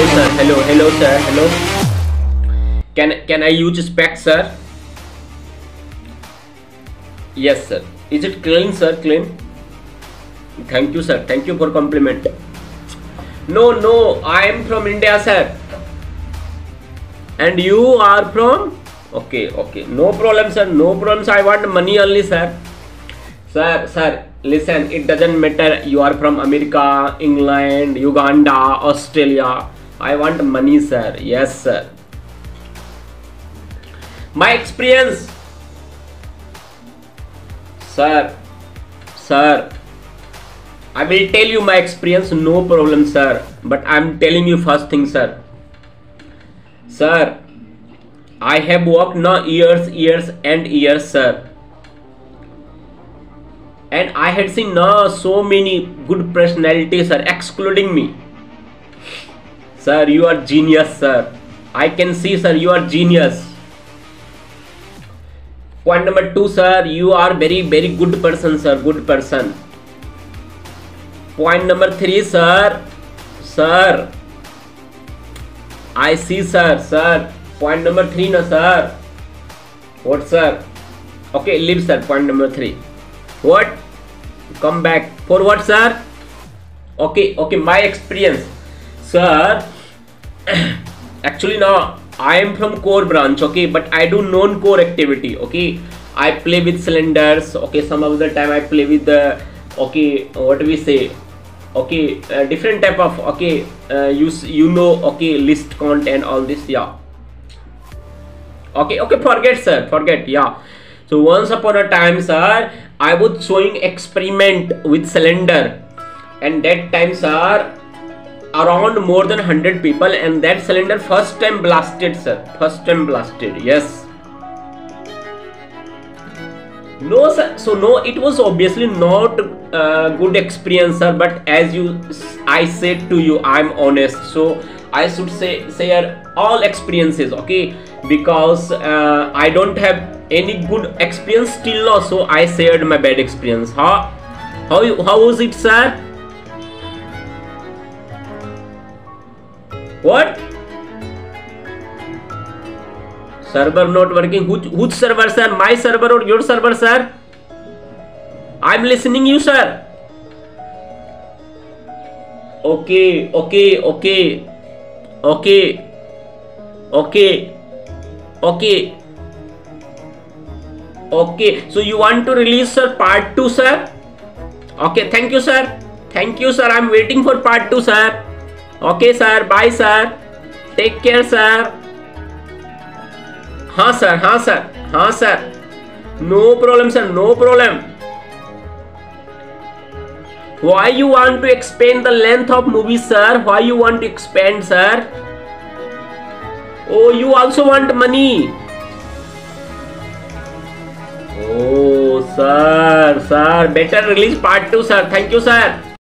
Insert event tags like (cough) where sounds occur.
hello sir. Hello hello sir. Hello. Can can i use specs sir? Yes sir. Is it clean sir? Clean? Thank you sir. Thank you for compliment. No no. I am from india sir. And you are from? Okay okay. No problem sir. No problems. I want money only sir. Sir sir listen. It doesn't matter. You are from america england uganda australia i want money sir. Yes sir. My experience. Sir sir. I will tell you my experience. No problem sir. But i'm telling you first thing sir. Sir i have worked now years years and years sir. And i had seen now so many good personalities sir excluding me sir you are genius sir. I can see sir you are genius. Point number two sir you are very very good person sir good person. Point number three sir sir. I see sir sir. Point number three no sir. What sir? Okay leave sir point number three. What? Come back. For what sir? Okay okay my experience sir (coughs) actually now i am from core branch okay but i do non core activity okay. I play with cylinders okay some of the time i play with the okay what do we say okay uh, different type of okay uh, you you know okay list count and all this yeah. Okay okay forget sir forget yeah. So once upon a time sir i was showing experiment with cylinder. And that time sir around more than 100 people and that cylinder first time blasted sir. First time blasted yes. No sir. So no it was obviously not uh, good experience sir but as you i said to you i'm honest. So i should say share all experiences okay? Because uh, i don't have any good experience till now so i shared my bad experience. How how how was it sir what server not working which, which server sir my server or your server sir i'm listening you sir okay okay okay okay okay okay okay so you want to release sir part 2 sir okay thank you sir thank you sir i'm waiting for part 2 sir okay sir bye sir take care sir हाँ sir हाँ sir हाँ sir no problem sir no problem why you want to expand the length of movie sir why you want to expand sir oh you also want money oh sir sir better release part 2 sir thank you sir